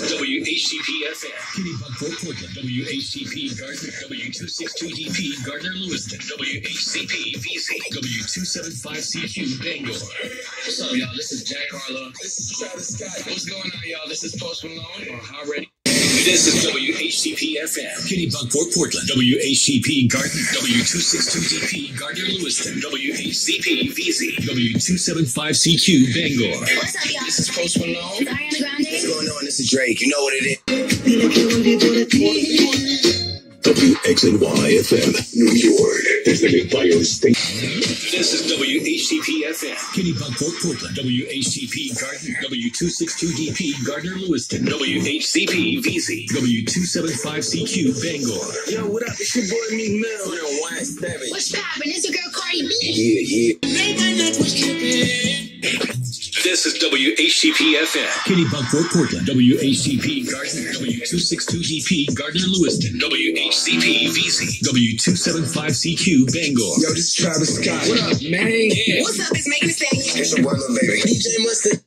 is WHCP FM. Kitty Buckport, Portland. WHCP Gardner. W262DP Gardner Lewiston. WHCP VZ. W275CQ Bangor. What's up, y'all? This is Jack Harlow. This is Travis Scott. What's going on, y'all? This is Post Malone on How Ready. This is WHCP FM. Kitty Buckport, Portland. WHCP Garden. W262DP Gardner Lewiston. WHCP VZ. W275CQ Bangor. What's up, y'all? This is Post Malone. Ariana Grande. What's going on? This is Drake. You know what it is. WXNY FM, New York. There's the big fire station. This is WHCP FM. Kitty Buckport, Portland. WHCP Gardner. W262DP Gardner Lewiston. WHCP VZ. W275CQ Bangor. Yo, what up? It's your boy Meek Mill. Real Wine Savage. What's poppin'? It's your girl Cardi B. Yeah, yeah. This is WHCP FM. Kitty Buckport, Portland. WHCP Gardner. W262GP Gardner Lewiston. WHCP VZ. W275CQ Bangor. Yo, this is Travis Scott. What up, man? What's up? It's Megan Thee Stallion. It's your boy Lil Baby. DJ Mustard.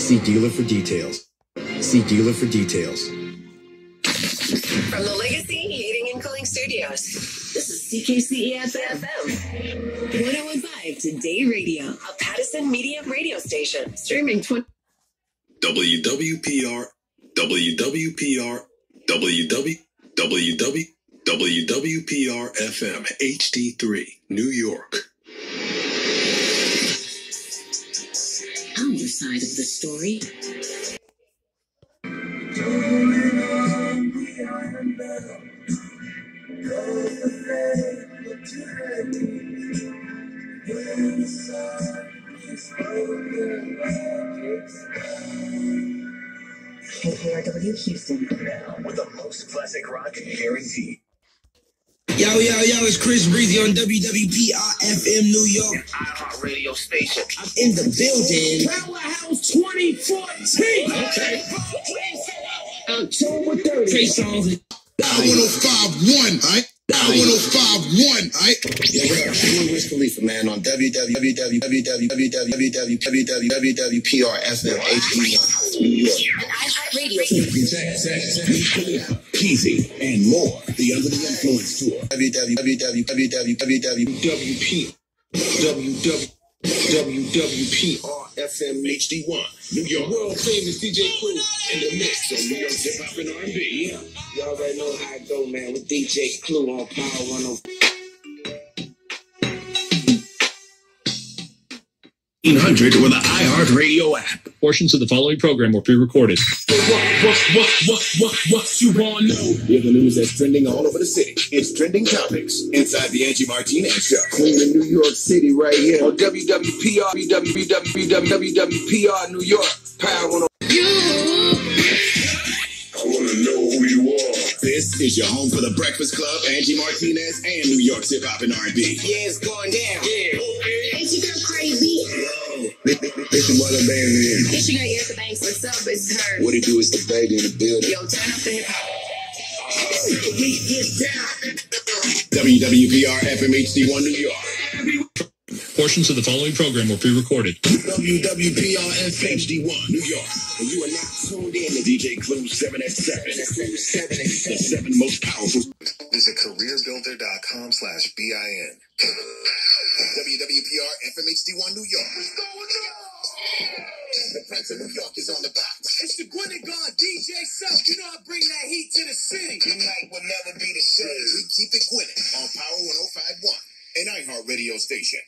See dealer for details. See dealer for details. From the Legacy Heating and Cooling Studios, this is CKCEF FM 1015 Today Radio, a Pattison Media radio station, streaming 20. WWPR, WWPR, WW, WW, WWPR FM HD3, New York. On your side of the story, KKRW Houston. With the most classic rock guaranteed. Yo, yo, yo, it's Chris Breezy on WWPR FM New York. iHeart radio station. I'm in the building. Powerhouse 2014. Okay. October 30th. Trey Songz. Power 1051, alright? Power 1051. I yeah, what man, on www.www.www.www.prfmhe1 New York. Peasy and more. The Under the Influence Tour. www.www.wwp. WWPRFMHD1. New York. World famous DJ Clue in the mix on New York Hip Hop and R&B. Y'all already know how it go, man, with DJ Clue on Power 105. 100 with the iHeartRadio app. Portions of the following program were pre-recorded. What, what, what, what, what, what you want to know? Hear the news that's trending all over the city. It's Trending Topics inside the Angie Martinez Show. Cleveland, New York City, right here on WWPR, WWPR, New York. Power 105. I want to know who you are. This is your home for the Breakfast Club, Angie Martinez, and New York's hip hop and R&B. Yeah, it's going down. Yeah. This is what a baby is. It's your girl Erica Banks. What's up? It's her. What it do is the baby in the building. Yo, turn up the hip hop. WWPR FM HD1 New York. Portions of the following program were pre-recorded. WWPR FM HD1 New York. And you are not tuned in to DJ Clue 7 at 7. The seven most powerful. Visit careerbuilder.com slash BIN. WWPR FM HD1 New York. What's going on? The Prince of New York is on the box. It's the Gwinnett God, DJ Self. You know I bring that heat to the city. Tonight will never be the same. We keep it Gwinnett on Power 1051, and iHeart radio station.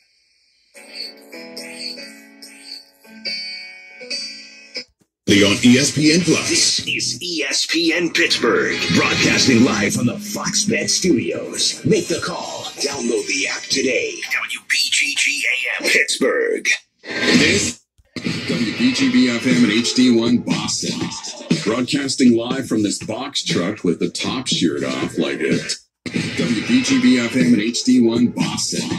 on ESPN Plus. This is ESPN Pittsburgh, broadcasting live from the Fox Bet Studios. Make the call. Download the app today. Pittsburgh. This and HD1 Boston. Broadcasting live from this box truck with the top shirt off like it. WBGB FM and HD1 Boston.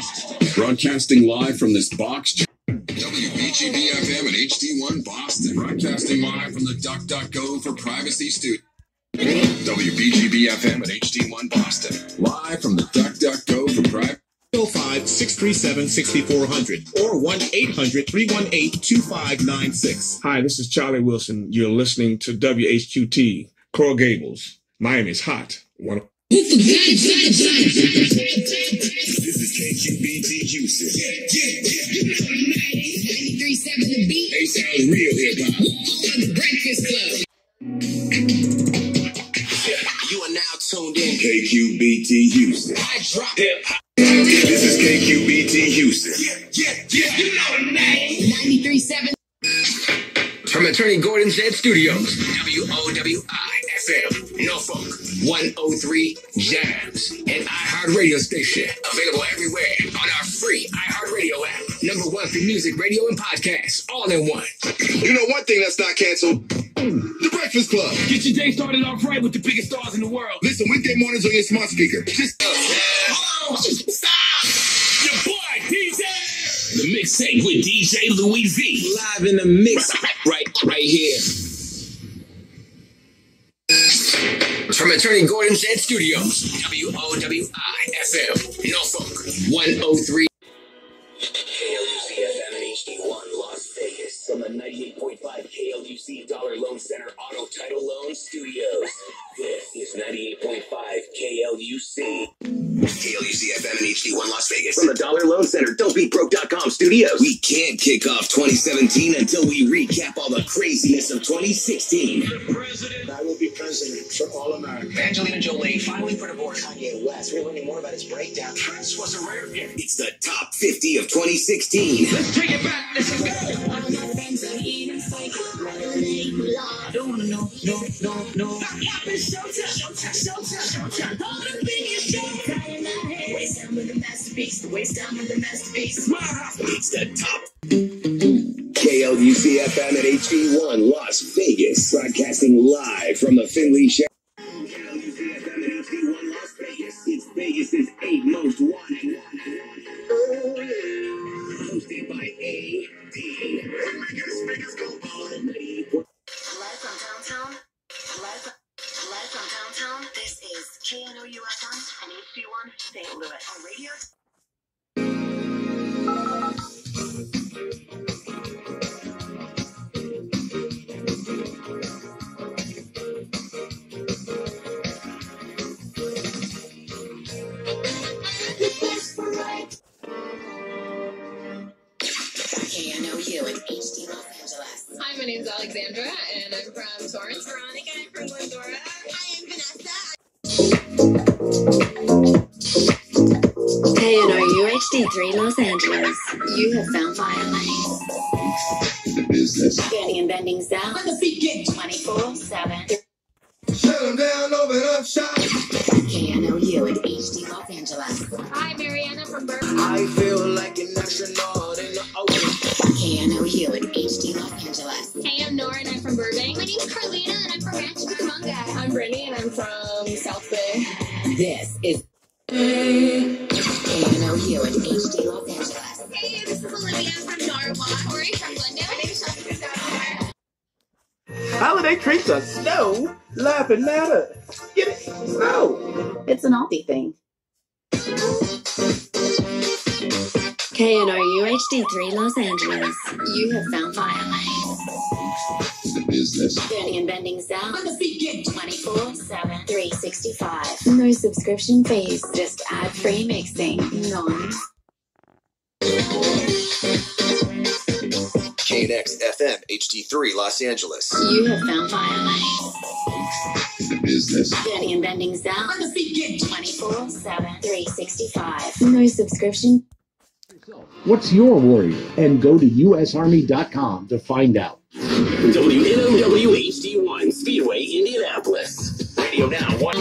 Broadcasting live from this box truck. WBGB FM and HD1 Boston. Broadcasting live from the DuckDuckGo for Privacy Studio. WBGB FM and HD1 637 6400 or 1 800 318 2596. Hi, this is Charlie Wilson. You're listening to WHQT, Coral Gables. Miami's hot. One. This is KQBT Houston. the beat. They sound real hip hop. On the Breakfast Club. You are now tuned in. KQBT Houston. I drop hip hop. This is KQBT Houston. Yeah, yeah, yeah, you know the name. 93.7. From Attorney Gordon Z Studios, WOWI FM, Norfolk, 103 Jams, and iHeart Radio Station. Available everywhere on our free iHeartRadio app. Number one for music, radio, and podcasts, all in one. You know one thing that's not canceled? The Breakfast Club. Get your day started off right with the biggest stars in the world. Listen weekday mornings on your smart speaker. Just Oh, stop! Mixtape with DJ Louis V. Live in the mix. Right, right here. From Attorney Gordon Z Studios, WOWI FM, Norfolk, 103. KLUC FM and HD1, Las Vegas, from the 98.5 KLUC Dollar Loan Center Auto Title Loan Studios. This is 98.5 KLUC. KLUC FM and HD1 Las Vegas. From the Dollar Loan Center, Don'tBeBroke.com studios. We can't kick off 2017 until we recap all the craziness of 2016. I will be president for all America. Angelina Jolie filing for divorce. Kanye West. We're learning more about his breakdown. Prince was a rare gift. It's the top 50 of 2016. Let's take it back. Let's go. No, no, no. It's showtime, showtime, showtime, showtime. All the thing is showtime in my head. Waist down with the masterpiece, the waist down with the masterpiece. It's the top. KLUC FM at HD1 Las Vegas, broadcasting live from the Finley Show. 1983, Los Angeles. You have found violence. The business. Getting and bending down. Let the beat 24 7. Shut them down, open up shop. KNOU at HD Los Angeles. Hi, Mariana from Berkeley. I feel like an astronaut in the ocean. KNOU at HD Los Angeles. Hey, I'm Nora and I'm from Burbank. My name's Carlina and I'm from Rancho Cucamonga. I'm Brittany and I'm from South Bay. This is. KNOU in HD Los Angeles. Hey, this is Olivia from Norwalk. Ori from Glendale. My name's Chelsea from South Holiday treats are snow. Laughing matter. Get it? Snow. It's an Aldi thing. KNOU HD3 Los Angeles. You have found Fire Lane. The business. Burning and bending sound. 24 7. 365. No subscription fees. Just ad free mixing. None. KNX FM HD3 Los Angeles. You have found Fire Lane. The business. Burning and bending sound. 24 7. 365. No subscription. What's your worry? And go to usarmy.com to find out. WNOW HD1 Speedway, Indianapolis. Radio now. One.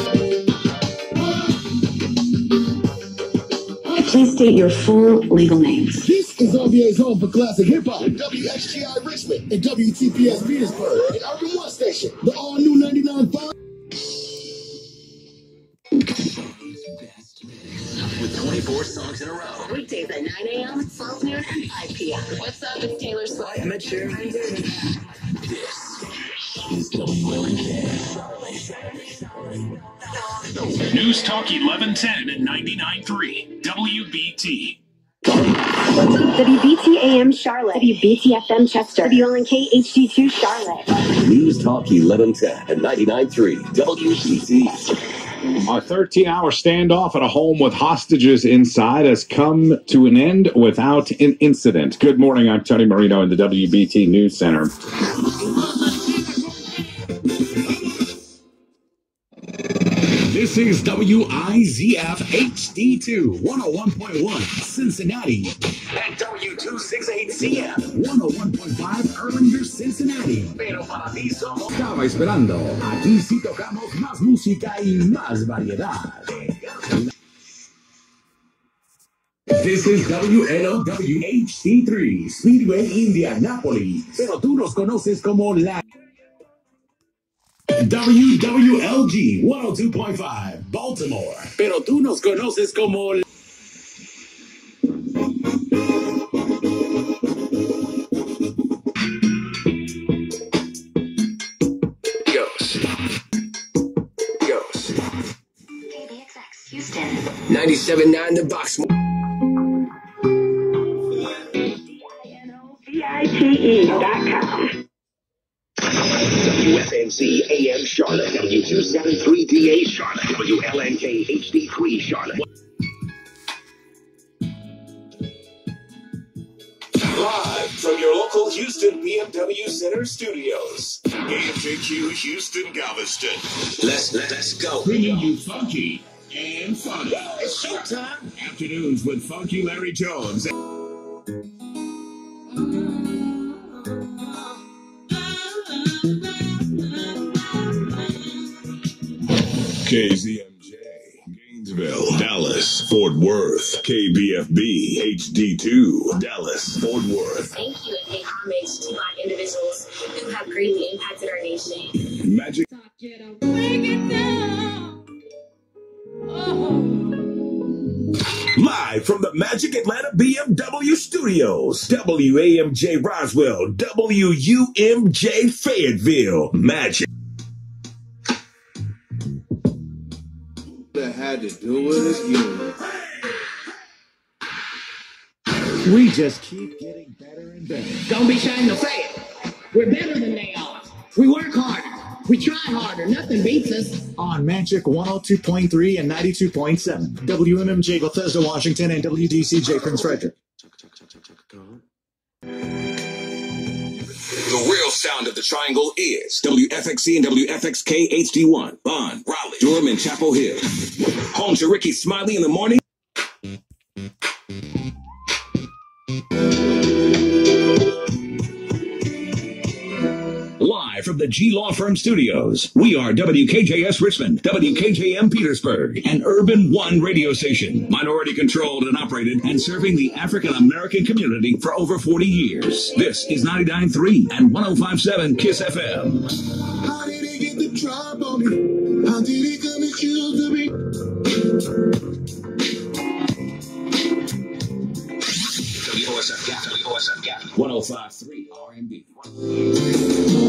Please state your full legal names. This is RVA's home for classic hip hop. WXGI Richmond and WTPS Petersburg and Urban One Station. The all new 99.5. With 24 songs in a row. Weekdays at 9 a.m., 12 noon, and 5 p.m. What's up? It's Taylor Swift. I'm sure. This is WLNK. News Talk 1110 and 99.3 WBT. WBT AM Charlotte, WBT FM Chester, WLNK HD2 Charlotte. News Talk 1110 and 99.3 WBT. Our 13 hour standoff at a home with hostages inside has come to an end without an incident. Good morning. I'm Tony Marino in the WBT News Center. This is WIZF HD2 101.1 Cincinnati and W268CF 101.5 Erlanger, Cincinnati. Pero para ti somos. Estaba esperando. Aquí sí tocamos más música y más variedad. This is WNOW HD3 Speedway, Indianapolis. Pero tú nos conoces como la. WWLG 102.5 Baltimore. Pero tú nos conoces como la- Ghost. Ghost. Houston. 97.9 The Box. VITE.com. WFNZ AM Charlotte, W273DA Charlotte, WLNK HD3 Charlotte. Live from your local Houston BMW Center studios. KMJQ Houston Galveston. Let's let's go. bringing you funky and funny. It's showtime. Afternoons with Funky Larry Jones. KZMJ, Gainesville, Dallas, Fort Worth, KBFB, HD2, Dallas, Fort Worth. Thank you and pay homage to my individuals who have greatly impacted our nation. Magic. Live from the Magic Atlanta BMW studios, WAMJ Roswell, WUMJ Fayetteville, Magic. Had to do with is you. We just keep getting better and better. Don't be ashamed to say it. We're better than they are. We work harder. We try harder. Nothing beats us. On Magic 102.3 and 92.7, WMMJ Bethesda, Washington, and WDCJ Prince Frederick. The real sound of the triangle is WFXC and WFXK HD1, Bond, Raleigh, Durham, and Chapel Hill. Home to Rickey Smiley in the morning. Live from the G Law Firm Studios, we are WKJS Richmond, WKJM Petersburg, an Urban One radio station, minority controlled and operated, and serving the African American community for over 40 years. This is 99.3 and 105.7 KISS FM. How did he me? Come and choose be? WOSF Gap, WOSF Gap, 105.3 RMB.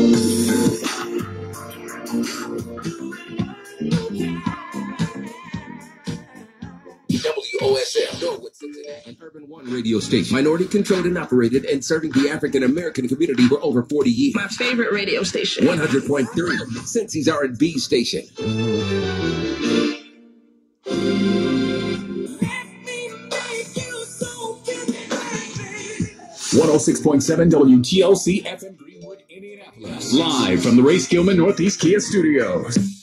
Radio station, minority controlled and operated, and serving the African American community for over 40 years. My favorite radio station. 100.3, Cincy's R&B station. 106.7 WTLC FM Greenwood, Indianapolis. Live from the Ray Skillman Northeast Kia Studios.